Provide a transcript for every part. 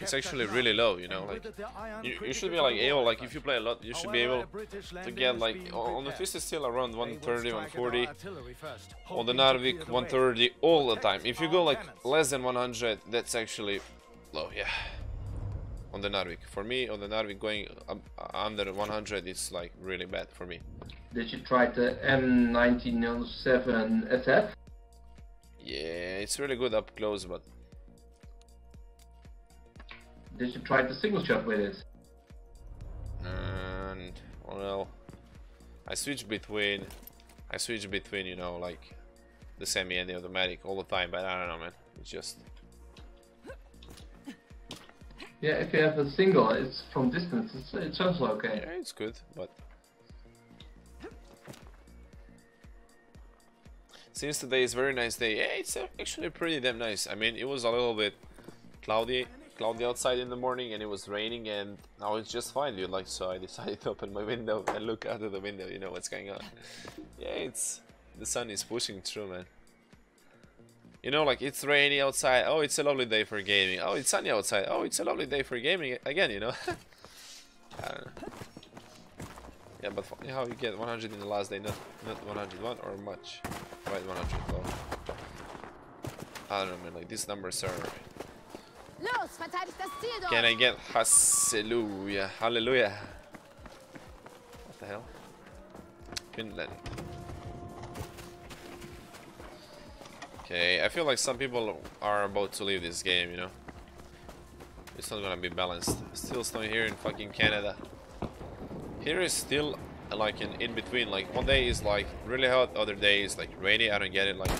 it's actually really low, you know, like, you, you should be like able, like, if you play a lot, you should be able to get, like, on the Fist is still around 130, 140, on the Narvik 130 all the time. If you go, like, less than 100, that's actually low, yeah. On the Narvik. For me, on the Narvik, going um, uh, under 100 is, like, really bad for me. Did you try the M1907 SF? Yeah, it's really good up close, but did you try the single shot with it? And well, I switch between, I switch between, you know, like the semi and the automatic all the time, but I don't know, man. It's just. Yeah, if you have a single, it's from distance. It's it's also okay. Yeah, it's good, but. Since today is very nice day, yeah, it's actually pretty damn nice. I mean, it was a little bit cloudy cloudy outside in the morning and it was raining and now it's just fine dude. Like so I decided to open my window and look out of the window you know what's going on. Yeah it's the sun is pushing through man. You know like it's rainy outside. Oh it's a lovely day for gaming. Oh it's sunny outside. Oh it's a lovely day for gaming again you know? Uh, yeah but how you get 100 in the last day not not 101 or much? Right 100 oh. I don't know man. Like these numbers are Los, verteidigt das Ziel dort. Can I get Hallelujah? Hallelujah. What the hell? Finland. Okay, I feel like some people are about to leave this game, you know? It's not gonna be balanced. Still snow here in fucking Canada. Here is still like an in-between, like one day is like really hot, other day is like rainy, I don't get it, like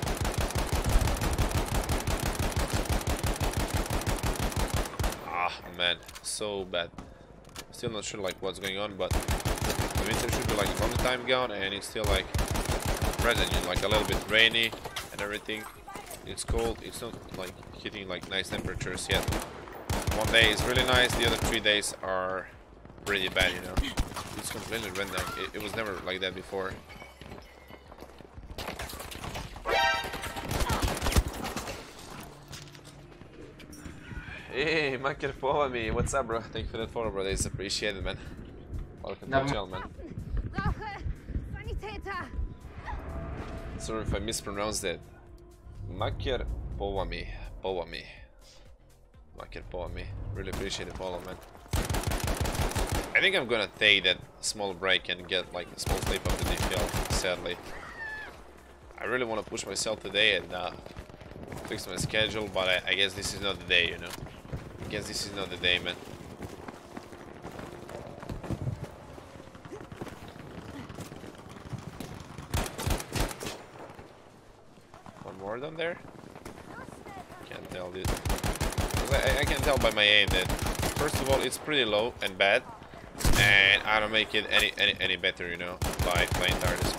man, so bad. Still not sure like what's going on, but the winter should be like from the time gone, and it's still like present, know, like a little bit rainy and everything. It's cold. It's not like hitting like nice temperatures yet. One day is really nice. The other three days are pretty bad, you know. It's completely random. It, it was never like that before. Hey, Maker follow me. What's up, bro? Thank you for that follow, bro. It's appreciated, man. Welcome to the channel, man. Sorry if I mispronounced that. Maker Powami. Powami. Maker Powami. Really appreciate the follow, man. I think I'm gonna take that small break and get like a small sleep of the DPL, sadly. I really want to push myself today and uh, fix my schedule, but I, I guess this is not the day, you know guess this is not the day, man. One more down there? Can't tell, dude. I, I can tell by my aim that, first of all, it's pretty low and bad. And I don't make it any any, any better, you know, by playing TARDIS.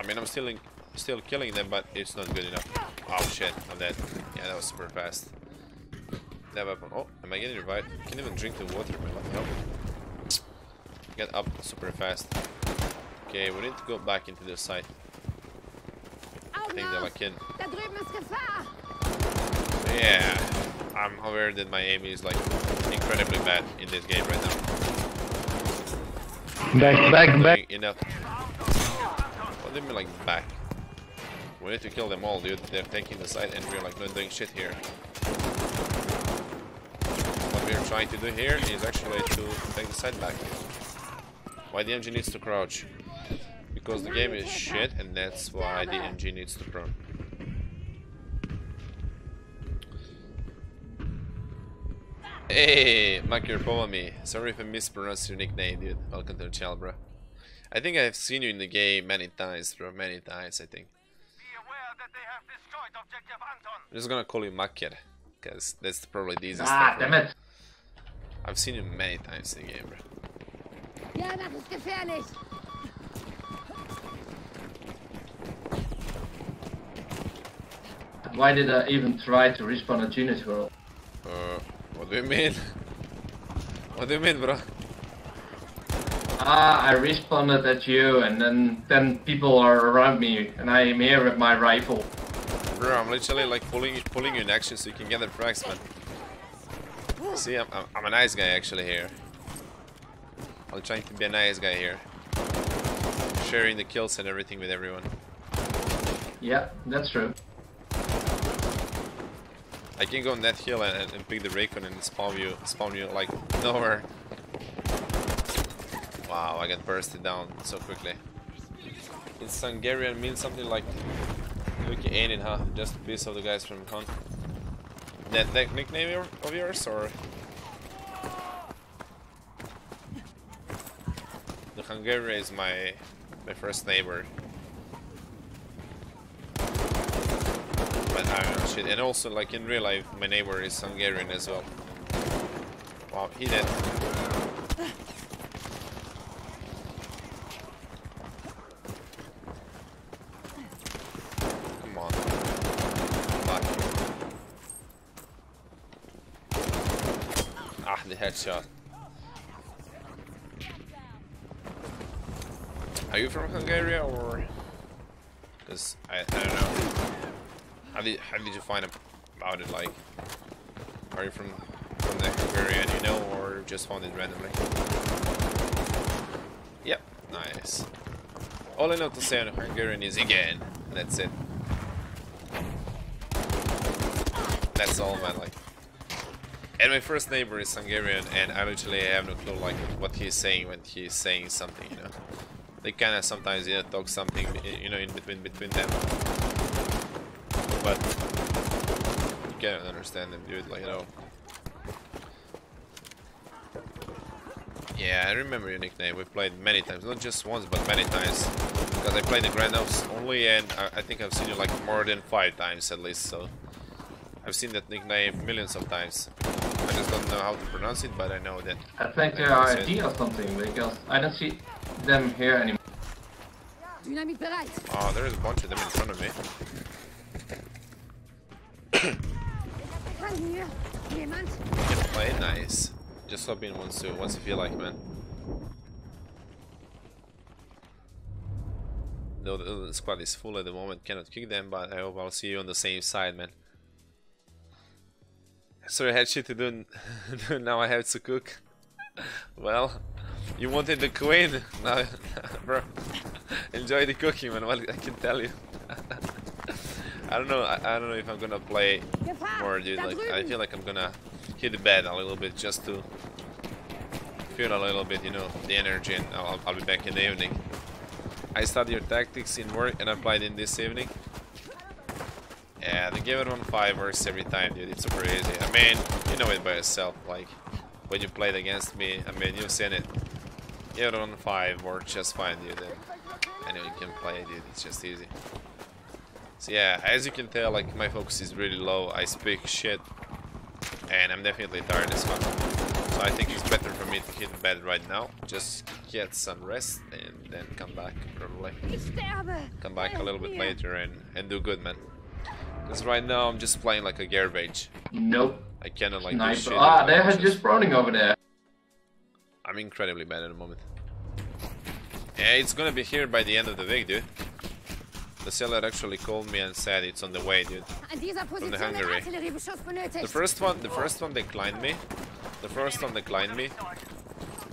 I mean, I'm still in, still killing them, but it's not good enough. Oh shit, I'm dead. Yeah, that was super fast that weapon. Oh, am I getting revived? I can't even drink the water, man. What the hell? Get up super fast. Okay, we need to go back into this side. I think that I can. Yeah, I'm aware that my aim is like incredibly bad in this game right now. Back, back, back. Enough. What do you mean like back? We need to kill them all, dude. They're taking the side and we're like not doing shit here trying to do here is actually to take the side back. Why the MG needs to crouch? Because the game is shit and that's why the MG needs to crouch. Hey, Makir me. Sorry if I mispronounced your nickname, dude. Welcome to the channel, bro. I think I've seen you in the game many times, bro. Many times, I think. I'm just gonna call you Makir, because that's probably the easiest. Ah, damn it! I've seen him many times in the game, bro. Ja, das ist gefährlich. Why did I even try to respawn a unit world? Uh, what do you mean? What do you mean, bro? Ah, I responded at you, and then then people are around me, and I am here with my rifle. Bro, I'm literally like pulling pulling you in action so you can get the frags, man. See, I'm, I'm, I'm a nice guy actually here. I'm trying to be a nice guy here. Sharing the kills and everything with everyone. Yeah, that's true. I can go on that hill and, and pick the recon and spawn you, spawn you like nowhere. Wow, I got bursted down so quickly. In Hungarian means something like Lucky Ainin, huh? Just a piece of the guys from Hunt. That, that nickname of yours or? The Hungarian is my my first neighbor. But I shit. And also like in real life my neighbor is Hungarian as well. Wow, he did. Come on. Fuck. Ah, the headshot. Are you from Hungary or? Because I, I don't know. How did how did you find about it? Like, are you from from the Hungarian you know, or just found it randomly? Yep, nice. All I know to say on Hungarian is again. That's it. That's all, man. Like, and my first neighbor is Hungarian, and I literally have no clue like what he's saying when he's saying something, you know. They kind of sometimes you know, talk something, you know, in between between them. But you can't understand them, dude. Like, you know. Yeah, I remember your nickname. We played many times, not just once, but many times. Because I played the Grand Ops only, and I, I think I've seen you like more than five times at least. So I've seen that nickname millions of times. I just don't know how to pronounce it, but I know that. I think they are said- ID or something because I don't see them here anymore. Oh, ah, there's a bunch of them in front of me. Kann hier play nice. Just hop in once you once you feel like, man. Though the, the squad is full at the moment, cannot kick them, but I hope I'll see you on the same side, man. Sorry, I had shit to do. now I have to cook. well, you wanted the queen, now, bro. Enjoy the cooking, man. What I can tell you. I don't know. I, I don't know if I'm gonna play more, dude. Like, I feel like I'm gonna hit the bed a little bit just to feel a little bit, you know, the energy, and I'll, I'll be back in the evening. I studied your tactics in work, and applied in this evening. Yeah, they give it on five works every time, dude. It's super easy. I mean, you know it by yourself. Like when you played against me, I mean, you've seen it. Give it on five works just fine, dude. And anyone can play, dude. It's just easy. So yeah, as you can tell, like my focus is really low. I speak shit, and I'm definitely tired as fuck. So I think it's better for me to hit bed right now, just get some rest, and then come back probably. Come back a little bit later and and do good, man. Because right now I'm just playing like a garbage. Nope. I cannot like Sniper. shit. Ah, they had just spawning over there. I'm incredibly bad at the moment. Yeah, it's gonna be here by the end of the week, dude. The seller actually called me and said it's on the way, dude. Position wird Hungary. The first one, the first one declined me. The first one declined me.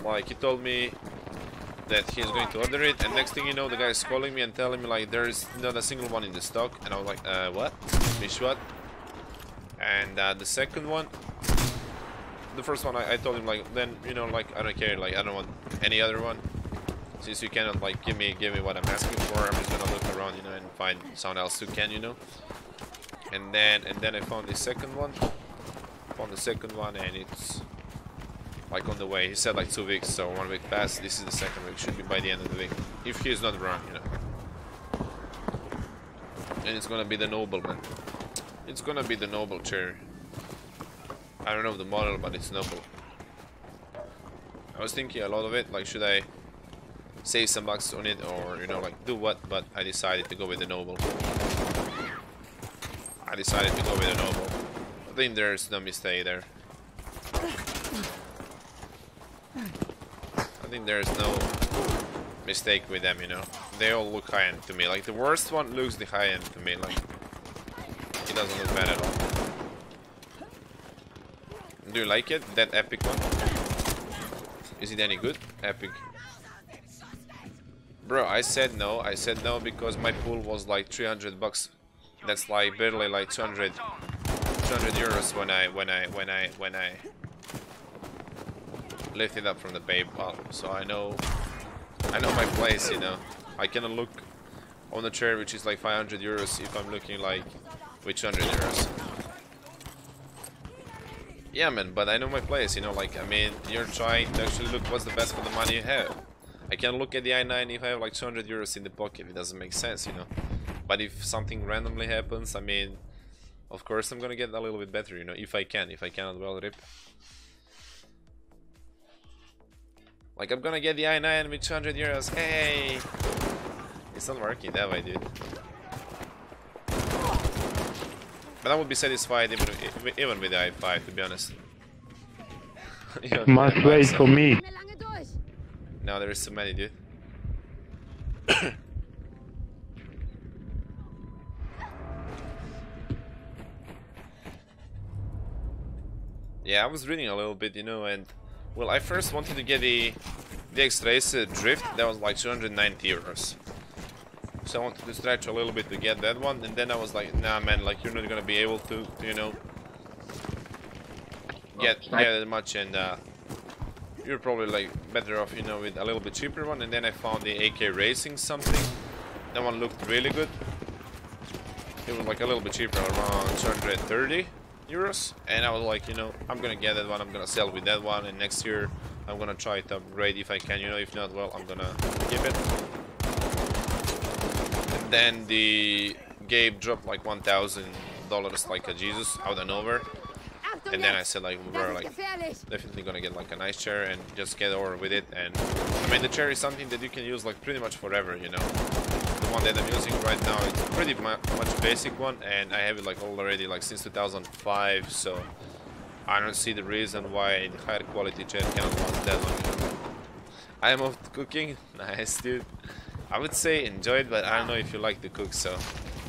Like he told me that he's going to order it, and next thing you know, the guy is calling me and telling me like there's not a single one in the stock, and I was like, uh, what? Mish what? And uh, the second one, the first one, I, I told him like, then you know, like I don't care, like I don't want any other one. Since you cannot like give me give me what I'm asking for, I'm just gonna look around, you know, and find someone else who can, you know. And then and then I found the second one. Found the second one and it's like on the way. He said like two weeks, so one week passed. This is the second week. Should be by the end of the week, if he's not wrong, you know. And it's gonna be the nobleman. It's gonna be the noble chair. I don't know the model, but it's noble. I was thinking a lot of it. Like, should I save some bucks on it, or you know, like do what? But I decided to go with the noble. I decided to go with the noble. I think there's no mistake there. I think there's no mistake with them, you know. They all look high-end to me. Like the worst one looks the high-end to me. Like It doesn't look bad at all. Do you like it? That epic one? Is it any good? Epic. Bro, I said no. I said no because my pool was like 300 bucks. That's like barely like 200, 200 euros when I when I when I when I lifted up from the PayPal. So I know I know my place. You know, I cannot look on the chair which is like 500 euros if I'm looking like with 200 euros. Yeah, man, but I know my place, you know, like, I mean, you're trying to actually look what's the best for the money you have. I can look at the i9 if I have like 200 euros in the pocket, it doesn't make sense, you know. But if something randomly happens, I mean, of course I'm gonna get a little bit better, you know, if I can, if I cannot, well, rip. Like, I'm gonna get the i9 with 200 euros, hey! It's not working that way, dude. But I would be satisfied even, even with the i5, to be honest. Must wait for me. No, there is so many, dude. yeah, I was reading a little bit, you know, and well, I first wanted to get the the X-Race uh, Drift. That was like 290 euros. So I wanted to stretch a little bit to get that one, and then I was like, nah, man, like you're not gonna be able to, you know, get get that much, and uh, you're probably like better off, you know, with a little bit cheaper one. And then I found the AK Racing something. That one looked really good. It was like a little bit cheaper, around 230 euros. And I was like, you know, I'm gonna get that one. I'm gonna sell with that one, and next year I'm gonna try to upgrade if I can. You know, if not, well, I'm gonna keep it. And then the game dropped like 1,000 dollars, like a Jesus, out and over. And then I said like we were like definitely gonna get like a nice chair and just get over with it. And I mean the chair is something that you can use like pretty much forever, you know. One that I'm using right now it's pretty mu much basic one, and I have it like already like since 2005. So I don't see the reason why the higher quality chair cannot last that long. I am off cooking. Nice, dude. I would say enjoy it, but I don't know if you like to cook, so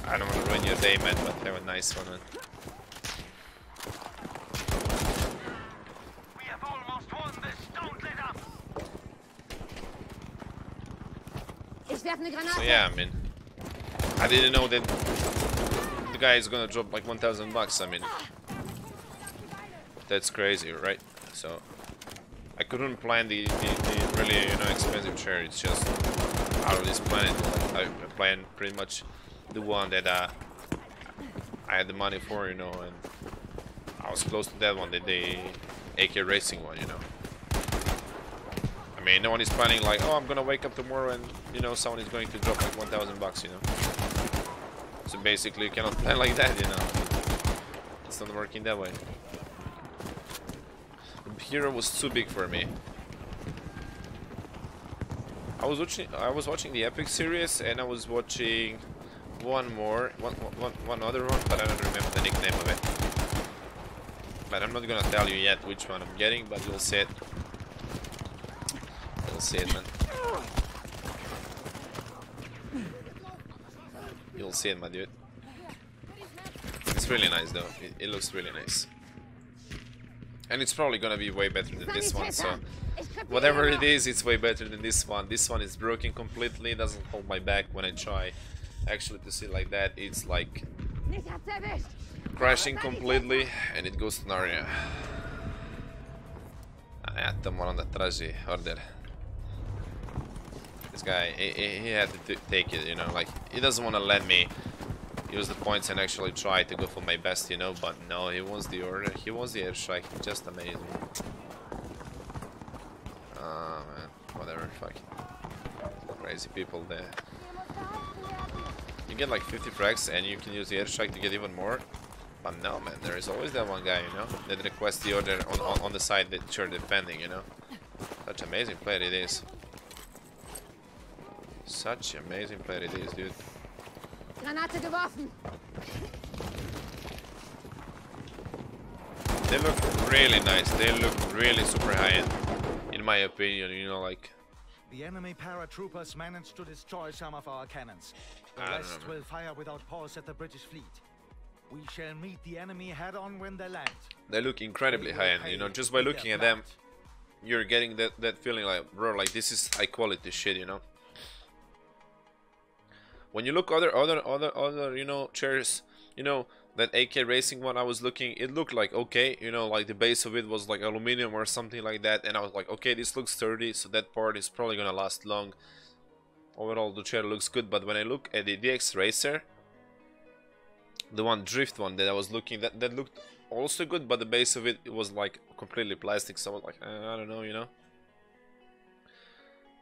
I don't want to ruin your day, man. But have a nice one, man. So yeah, I mean, I didn't know that the guy is gonna drop like 1,000 bucks. I mean, that's crazy, right? So I couldn't plan the, the, the really you know expensive chair. It's just out of this planet. I planned pretty much the one that uh, I had the money for, you know, and I was close to that one, the, the AK Racing one, you know. Mean, no one is planning like, oh, I'm gonna wake up tomorrow and, you know, someone is going to drop like 1,000 bucks, you know. So basically, you cannot plan like that, you know. It's not working that way. The hero was too big for me. I was watching, I was watching the Epic series, and I was watching one more, one, one, one other one, but I don't remember the nickname of it. But I'm not gonna tell you yet which one I'm getting, but you'll see it. You'll see. You'll see it, my dude. It's really nice, though. It, it looks really nice. And it's probably gonna be way better than this one, so... Whatever it is, it's way better than this one. This one is broken completely, doesn't hold my back when I try actually to see like that. It's like crashing completely and it goes to Narnia. Ja tamo onda traži order. This guy, he, he had to take it, you know, like, he doesn't want to let me use the points and actually try to go for my best, you know, but no, he wants the order, he wants the airstrike, just amazing. Oh man, whatever, fuck. Crazy people there. You get like 50 frags and you can use the airstrike to get even more. But no man, there is always that one guy, you know, that requests the order on, on, on the side that you're defending, you know. Such amazing player it is. Such amazing player it is, dude. Granate geworfen. They look really nice. They look really super high-end, in my opinion. You know, like The enemy paratroopers managed to destroy some of our cannons. The rest know, will fire without pause at the British fleet. We shall meet the enemy head on when they land. They look incredibly high end, you know, just by looking at them, you're getting that, that feeling like, bro, like this is high quality shit, you know. When you look other, other, other, other, you know, chairs, you know, that AK Racing one I was looking, it looked like okay, you know, like the base of it was like aluminum or something like that, and I was like, okay, this looks sturdy, so that part is probably gonna last long. Overall, the chair looks good, but when I look at the DX Racer, the one drift one that I was looking, that that looked also good, but the base of it, it was like completely plastic, so I was like, eh, I don't know, you know.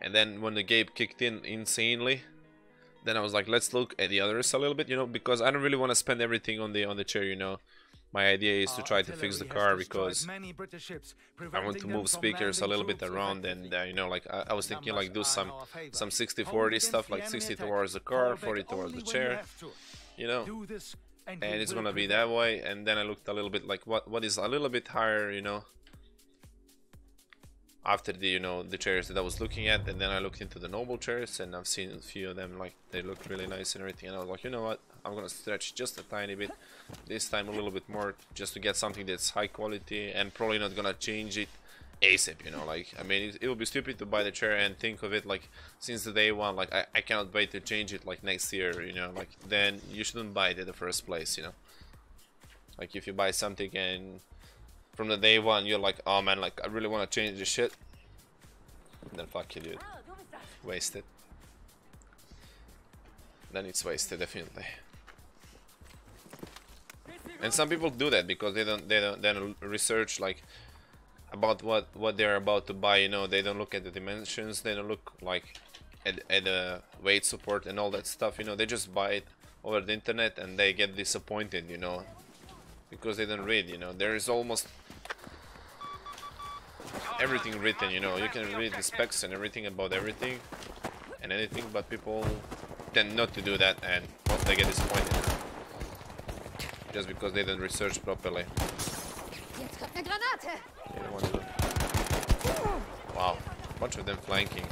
And then when the game kicked in insanely, then I was like, let's look at the others a little bit, you know, because I don't really want to spend everything on the on the chair, you know. My idea is to try to fix the car because I want to move speakers a little bit around and uh, you know like I, I, was thinking like do some some 60-40 stuff like 60 towards the car, 40 towards the chair, you know. and it's gonna be that way and then I looked a little bit like what what is a little bit higher you know after the you know the chairs that I was looking at and then I looked into the noble chairs and I've seen a few of them like they look really nice and everything and I was like you know what I'm gonna stretch just a tiny bit this time a little bit more just to get something that's high quality and probably not gonna change it ASAP, you know, like, I mean, it, it would be stupid to buy the chair and think of it, like, since the day one, like, I, I cannot wait to change it, like, next year, you know, like, then you shouldn't buy it in the first place, you know. Like, if you buy something and from the day one, you're like, oh man, like, I really want to change this shit, and then fuck you, dude. Wasted. Then it's wasted, definitely. And some people do that because they don't, they don't, they don't research, like, about what what they're about to buy you know they don't look at the dimensions they don't look like at, at the weight support and all that stuff you know they just buy it over the internet and they get disappointed you know because they don't read you know there is almost everything written you know. You can read the specs and everything about everything and anything but people tend not to do that and well, they get disappointed just because they didn't research properly. Wow, bunch of them flanking.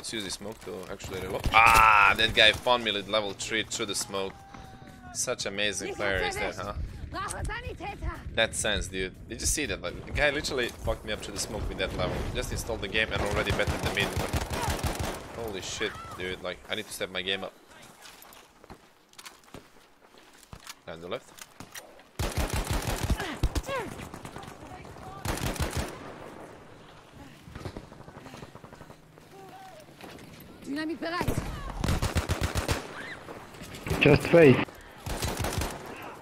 Let's use the smoke to actually reload. Ah, that guy found me at level 3 through the smoke. Such amazing player is that, huh? That sense, dude. Did you see that? Like, the guy literally fucked me up to the smoke with that level. Just installed the game and already better than me. Like, holy shit, dude. Like, I need to step my game up. And the left. Dynamit bereit. Just wait.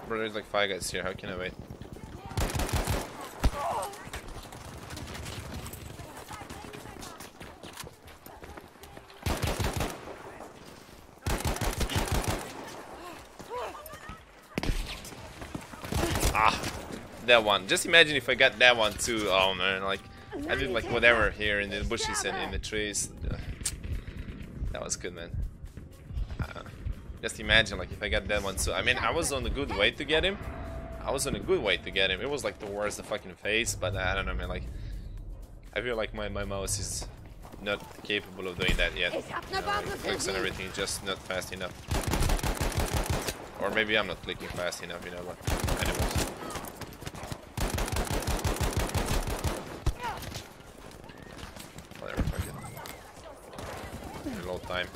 Bro, there's like five guys here. How can I wait? Ah, that one. Just imagine if I got that one too. Oh man, like I did like whatever here in the bushes and in the trees. Was good, man. Uh, just imagine, like, if I got that one too. I mean, I was on a good way to get him. I was on a good way to get him. It was, like, towards the fucking face, but uh, I don't know, man, like... I feel like my, my mouse is not capable of doing that yet. You uh, know, clicks and everything, just not fast enough. Or maybe I'm not clicking fast enough, you know, but anyways. Whatever, fuck it. Reload time.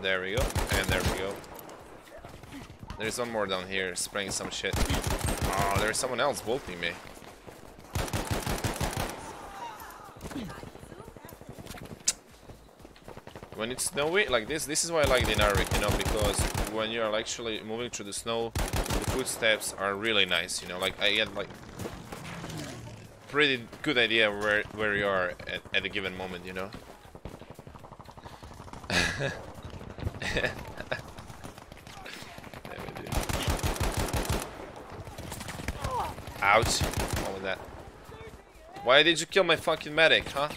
There we go, and there we go. There's one more down here spraying some shit. Oh, there's someone else bolting me. When it's snowy like this, this is why I like the Narvik, you know, because when you're actually moving through the snow, the footsteps are really nice, you know, like I get like pretty good idea where where you are at, at a given moment, you know. Ouch. What was that? Why did you kill my fucking medic, huh?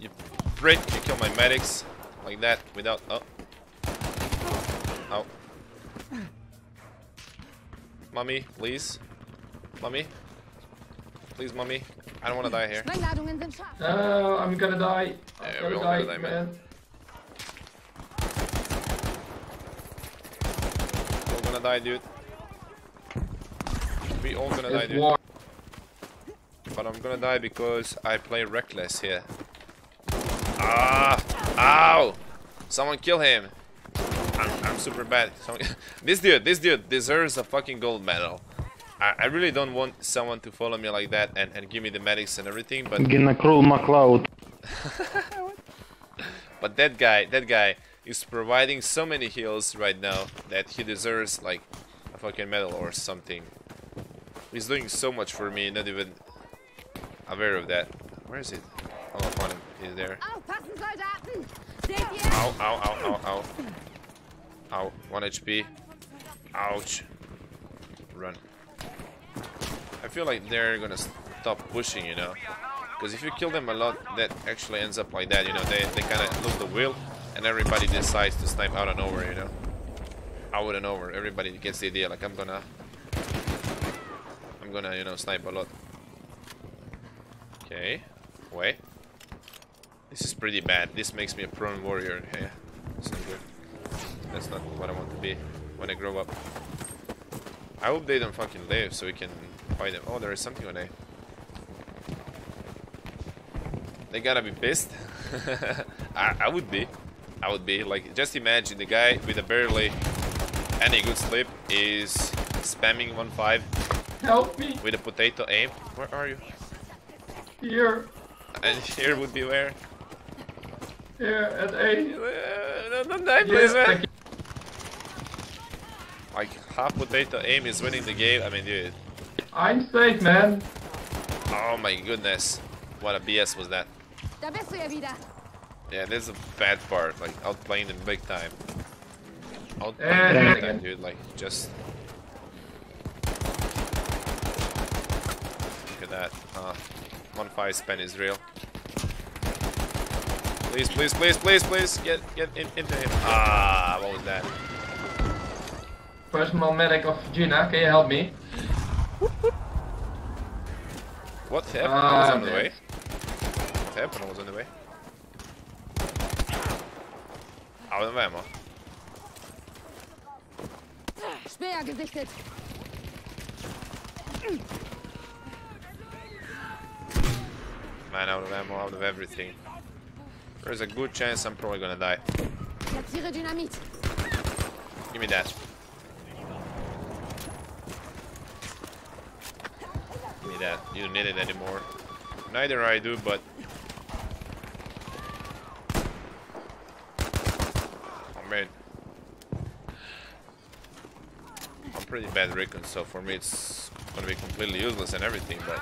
You prick, you kill my medics like that without... Oh. Oh. Mommy, please. Mommy. Please, mommy. I don't want to die here. No, I'm gonna die. I'm Yeah, gonna we're all die, gonna die, man. man. We're gonna die, dude. We all gonna die, dude. war. But I'm gonna die because I play reckless here. Ah! Ow! Someone kill him! I'm, I'm super bad. Someone this dude, this dude deserves a fucking gold medal. I, I really don't want someone to follow me like that and, and give me the medics and everything, but GeNaKrul MacLeod. but that guy, that guy is providing so many heals right now that he deserves like a fucking medal or something. He's doing so much for me, not even aware of that. Where is it? Oh, I found him. He's there. Aufpassen, Soldaten! Seht? Ow, ow, ow, ow, ow. Ow, 1 HP. Ouch. Run. I feel like they're gonna stop pushing, you know. Because if you kill them a lot, that actually ends up like that, you know. They, they kind of lose the will, and everybody decides to snipe out and over, you know. Out and over. Everybody gets the idea, like, I'm gonna... I'm gonna, you know, snipe a lot. Okay. Wait. This is pretty bad. This makes me a prone warrior. Yeah, it's not good. That's not what I want to be when I grow up. I hope they don't fucking live so we can Oh, there is something on A. They gotta be pissed. I, I would be. I would be. Like, just imagine the guy with a barely any good sleep is spamming 1-5 Help me with a potato aim. Where are you? here, And here would be where? here at A. Uh, don't die, Yeah, please, man. Like half potato aim is winning the game. I mean, dude. I'm safe, man. Oh my goodness, what a BS was that? Da bist du ja wieder. Yeah, this is a bad part. Like outplaying them big time. Outplaying them big time, dude. Like just. Look at that. Uh, one fire span is real. Please, please, please, please, please, get get in, into him. Ah, what was that? Personal medic of Gina, can you help me? What happened? I Ah, was on the way. What happened? I was on the way. Out of ammo. Speer gesichtet. Man, out of ammo, out of everything. There's a good chance I'm probably gonna die. Give me that. Give me that. You need it anymore. Neither I do, but... Oh man. I'm pretty bad recon, so for me it's gonna be completely useless and everything, but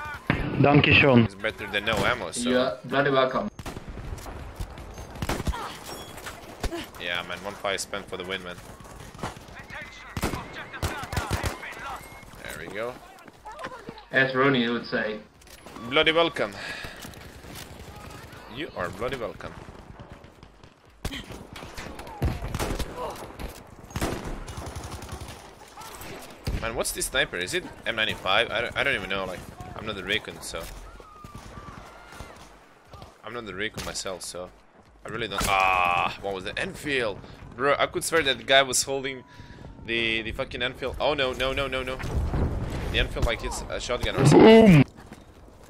Danke schön. it's better than no ammo, so... You're bloody welcome. Yeah, man, one five spent for the win, man. There we go. As Rooney would say. Bloody welcome. You are bloody welcome. Man, what's this sniper? Is it M95? I don't, I don't even know, like, I'm not the recon, so... I'm not the recon myself, so... I really don't... Ah, what was that? Enfield! Bro, I could swear that the guy was holding the, the fucking Enfield. Oh, no, no, no, no, no. The Enfield like it's a shotgun or something.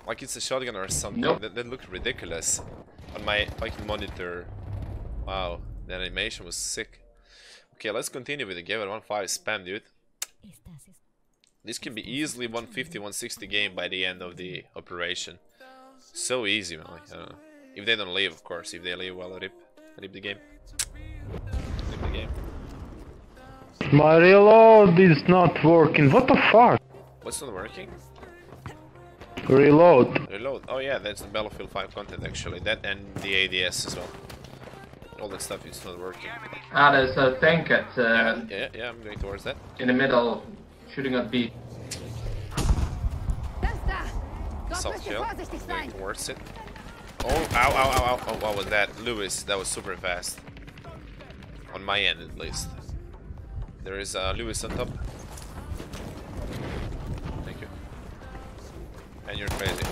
Like it's a shotgun or something. Nope. That, that looked ridiculous on my fucking monitor. Wow, the animation was sick. Okay, let's continue with the game at 1.5 spam, dude. This can be easily 150, 160 game by the end of the operation. So easy, man. Like, I don't know. If they don't leave, of course. If they leave, well, rip, rip the game. Rip the game. My reload is not working. What the fuck? What's not working? Reload. Reload. Oh yeah, that's the Battlefield 5 content actually. That and the ADS as well. All that stuff is not working. Ah, there's a tank at Yeah, uh, yeah, yeah, I'm going towards that. in the middle, shooting at B. Das da. Dort Assault müsst ihr kill. Going towards it. Oh, ow, ow, ow, ow. Oh, what was that? Lewis, that was super fast. On my end, at least. There is uh, Lewis on top. And you're crazy.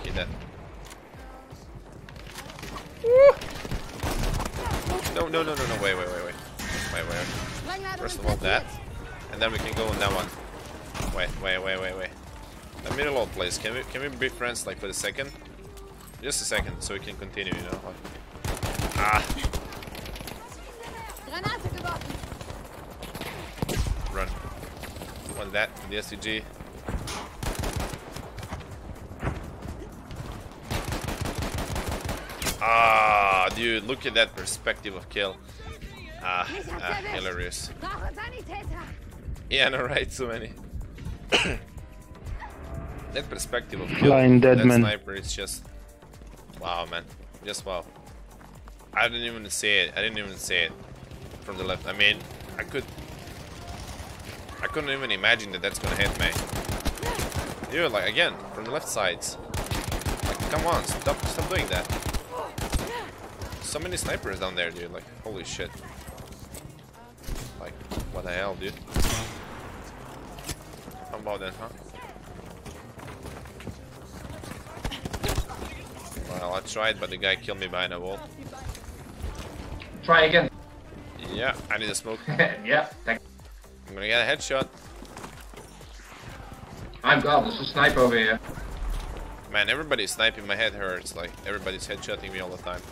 Okay, that. No, no, no, no, no, wait, wait, wait, wait. Wait, wait. First of all that. And then we can go on that one. Wait, wait, wait, wait, wait. Let me reload, please. Can we can we be friends like for a second? Just a second, so we can continue, you know. Like, ah, run. Want that? The STG. Ah, dude, look at that perspective of kill. Ah, ah hilarious. Yeah, no, right, so many. that perspective of kill, Flying dead that man. sniper is just wow, man, just wow. I didn't even see it. I didn't even see it from the left. I mean, I could, I couldn't even imagine that that's gonna hit me. Dude, like again from the left sides. Like, come on, stop, stop doing that. So many snipers down there, dude. Like, holy shit. Like, what the hell, dude? How about that, huh? Well, I tried, but the guy killed me behind a wall. Try again. Yeah, I need a smoke. yeah, I'm gonna get a headshot. I'm God, there's a sniper over here. Man, everybody's sniping. My head hurts. Like, everybody's headshotting me all the time.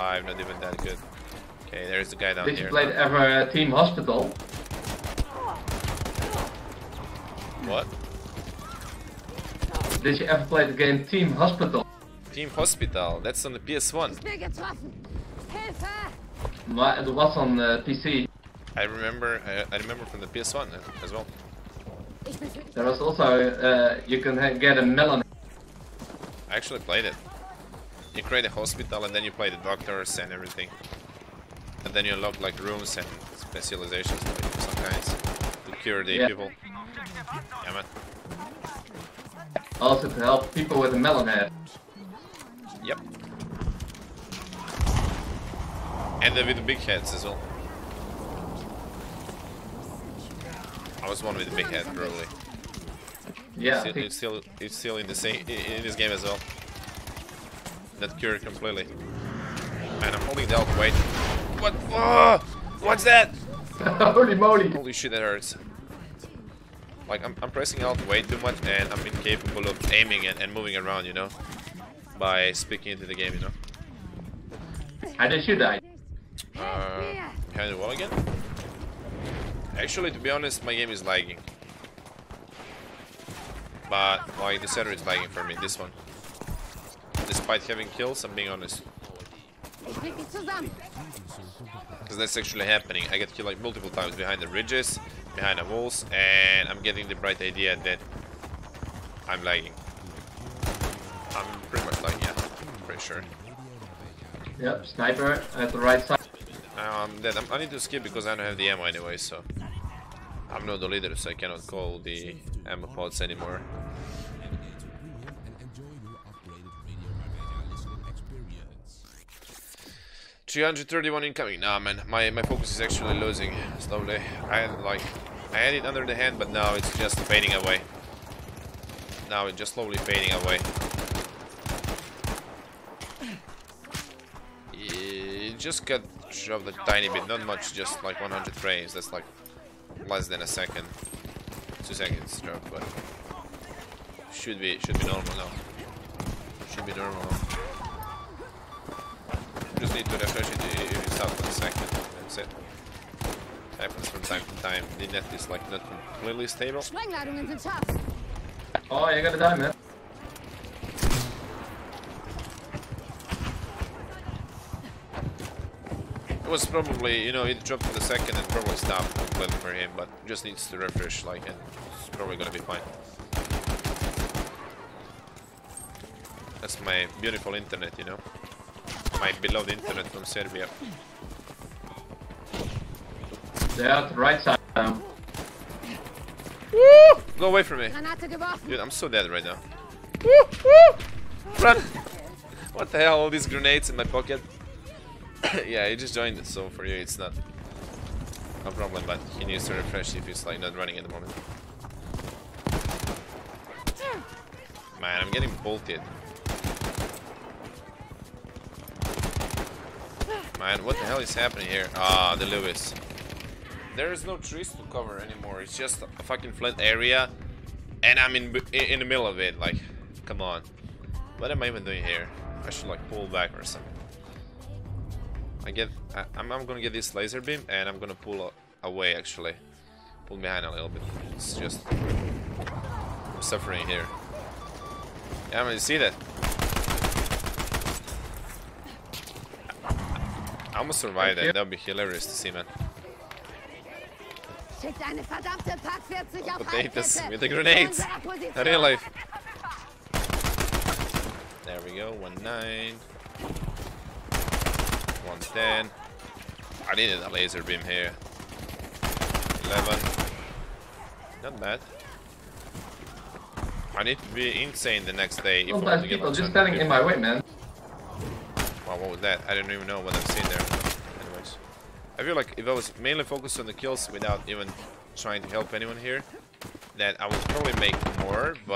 Five, not even that good. Okay, there's the guy down Did you here. play ever uh, Theme Hospital? What? Did you ever play the game Theme Hospital? Theme Hospital. That's on the PS1. Ich bin getroffen. Hilfe! Maar it was on uh, PC. I remember. I, I remember from the PS1 as well. Ich bin für There was also uh, you can get a melon. I actually played it. You create a hospital and then you play the doctors and everything. And then you unlock like rooms and specializations of some kinds to cure the Yeah. people. Yeah, man. Also to help people with a melon head. Yep. And then with the big heads as well. I was one with the big head, probably. Yeah, I Still, it's still, it's still in the same in this game as well. Not cured completely. Man, I'm holding the alt. Wait, what? Oh, what's that? Holy moly! Holy shit, that hurts. Like I'm, I'm pressing out way too much, and I'm incapable of aiming and, and moving around. You know, by speaking into the game. You know. How did you die? Uh, can I do well again? Actually, to be honest, my game is lagging. But, like, the server is lagging for me, this one. Despite having kills, I'm being honest. Because that's actually happening. I get killed like multiple times behind the ridges, behind the walls, and I'm getting the bright idea that I'm lagging. I'm pretty much lagging, yeah. Pretty sure. Yep, sniper at the right side. Um, Dead. I'm, I need to skip because I don't have the ammo anyway, so... I'm not the leader, so I cannot call the ammo pods anymore. Three hundred thirty-one incoming. Nah, man, my my focus is actually losing slowly. I had like I had it under the hand, but now it's just fading away. Now it's just slowly fading away. It just got shoved a tiny bit, not much, just like 100 frames. That's like less than a second, two seconds drop, but should be should be normal now. Should be normal. now. Just need to refresh it i- if it's out for a second. That's it. Happens from time to time. The net is like not completely stable. Sprengladungen sind scharf. Oh, you gotta die, man. It was probably, you know, it dropped for the second and probably stopped completely for him, but just needs to refresh, like, and it's probably gonna be fine. That's my beautiful internet, you know? My beloved internet from Serbia. They're at the right side now. Go away from me! Dude, I'm so dead right now. Woo! Run! What the hell, all these grenades in my pocket? yeah, you just joined so for you it's not. a problem, but he needs to refresh if he's like not running at the moment. Man, I'm getting bolted. Man, what the hell is happening here? Ah, the Lewis. There is no trees to cover anymore. It's just a fucking flat area, and I'm in in the middle of it. Like, come on. What am I even doing here? I should like pull back or something. I get. I, I'm, I'm gonna get this laser beam, and I'm gonna pull away. Actually, pull behind a little bit. It's just I'm suffering here. Yeah, I mean, you see that? I almost survived that. That would be hilarious to see, man. Schickt eine verdammte Pak 40 auf Potatoes with the grenades. Not real life. There we go. One nine. One ten. I needed a laser beam here. Eleven. Not bad. I need to be insane the next day if I want Sometimes to get people just standing in my way, man. Wow, what was that? I didn't even know what I've seen there. Anyways. I feel like if I was mainly focused on the kills without even trying to help anyone here, that I would probably make more, but